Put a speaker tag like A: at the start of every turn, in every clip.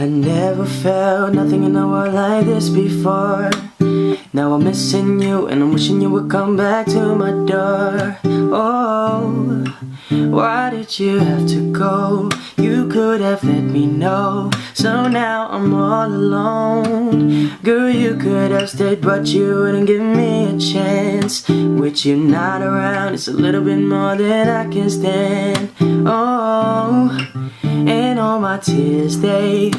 A: I never felt nothing in the world like this before. Now I'm missing you and I'm wishing you would come back to my door. Oh, why did you have to go? You could have let me know. So now I'm all alone. Girl, you could have stayed but you wouldn't give me a chance. With you not around, it's a little bit more than I can stand. Oh, and all my tears, they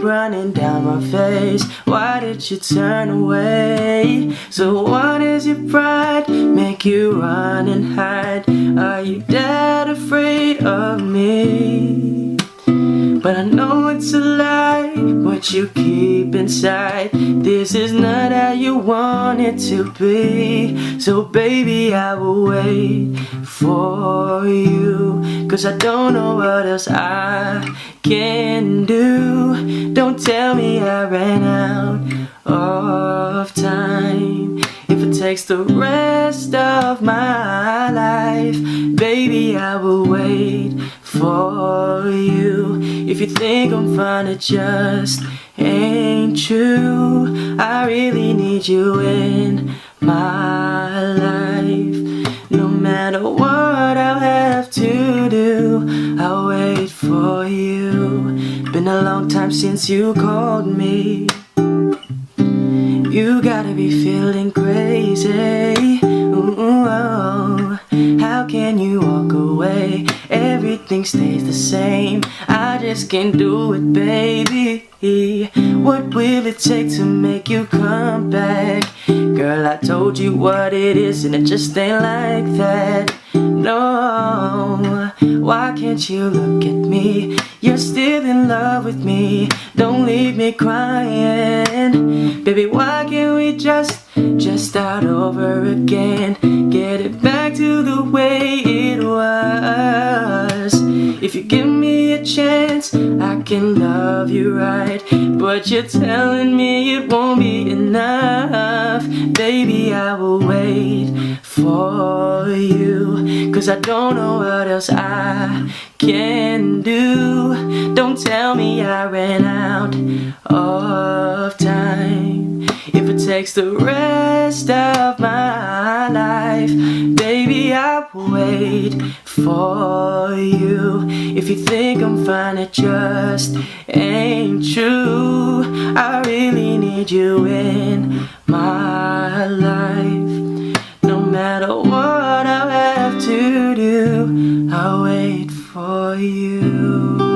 A: keep running down my face Why did you turn away? So what is your pride? Make you run and hide Are you dead afraid of me? But I know it's a lie, what you keep inside. This is not how you want it to be. So baby I will wait for you. Cause I don't know what else I can do. Don't tell me I ran out of time. If it takes the rest of my life Baby I will wait for you If you think I'm fine it just ain't true. I really need you in my life. No matter what I'll have to do I'll wait for you. Been a long time since you called me. You gotta be feeling crazy. Ooh, oh. oh. How can you walk away? Everything stays the same I just can't do it, baby What will it take to make you come back? Girl, I told you what it is and it just ain't like that No, why can't you look at me? You're still in love with me Don't leave me crying Baby, why can't we just, just start over again? Get it back to the way it was you give me a chance, I can love you right. But you're telling me it won't be enough. Baby, I will wait for you Cause I don't know what else I can do. Don't tell me I ran out takes the rest of my life. Baby, I will wait for you. If you think I'm fine, it just ain't true. I really need you in my life. No matter what I'll have to do I'll wait for you